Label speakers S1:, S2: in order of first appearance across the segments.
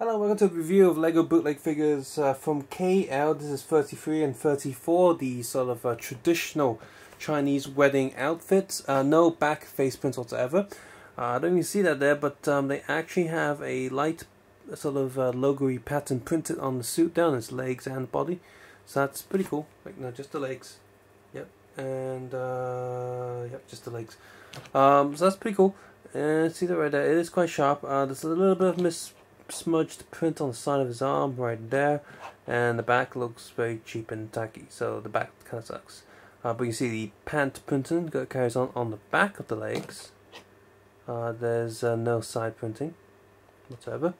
S1: Hello, welcome to a review of LEGO bootleg figures uh, from KL. This is 33 and 34, the sort of uh, traditional Chinese wedding outfits. Uh, no back face prints whatsoever. Uh, I don't even see that there, but um, they actually have a light sort of uh, logo pattern printed on the suit down its legs and body. So that's pretty cool. Like, no, just the legs. Yep, and uh, yep, just the legs. Um, so that's pretty cool. And see that right there, it is quite sharp. there's a little bit of mis smudged print on the side of his arm right there and the back looks very cheap and tacky so the back kind of sucks. Uh, but you see the pant printing carries on on the back of the legs. Uh, there's uh, no side printing whatsoever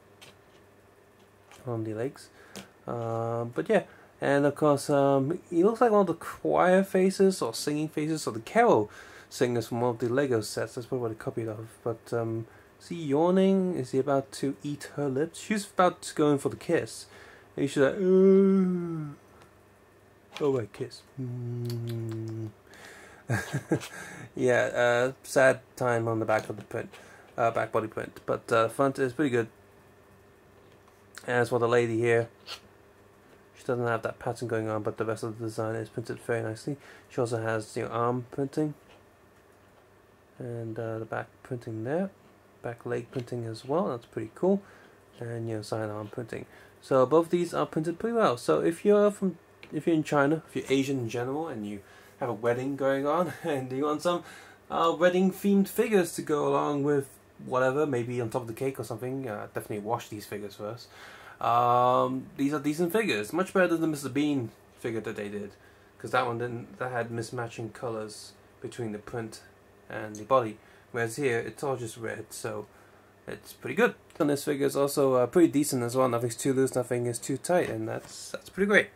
S1: on the legs. Uh, but yeah and of course um, he looks like one of the choir faces or singing faces or the carol singers from one of the Lego sets. That's probably what I copied of but um, is he yawning? Is he about to eat her lips? She's about to go in for the kiss. And she's like, Ooh. oh wait, kiss. Mm. yeah, uh, sad time on the back of the print, uh, back body print, but uh, front is pretty good. As for the lady here, she doesn't have that pattern going on, but the rest of the design is printed very nicely. She also has the arm printing and uh, the back printing there back leg printing as well. That's pretty cool. And you know side arm printing. So both these are printed pretty well. So if you're from if you're in China if you're Asian in general and you have a wedding going on and you want some uh, wedding themed figures to go along with whatever maybe on top of the cake or something uh, definitely wash these figures first. Um, these are decent figures. Much better than the Mr. Bean figure that they did. Because that one didn't that had mismatching colors between the print and the body Whereas here, it's all just red, so it's pretty good. And this figure is also uh, pretty decent as well. Nothing's too loose, nothing is too tight, and that's that's pretty great.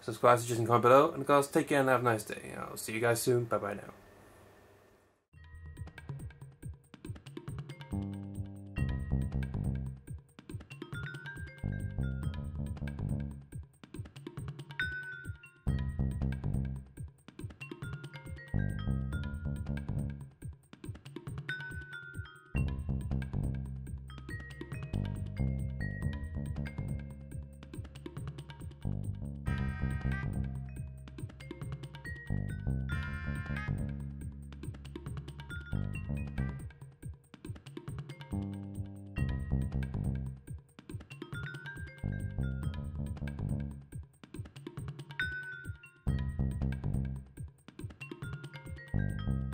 S1: Subscribe, suggest, and comment below. And guys, take care and have a nice day. I'll see you guys soon. Bye bye now. You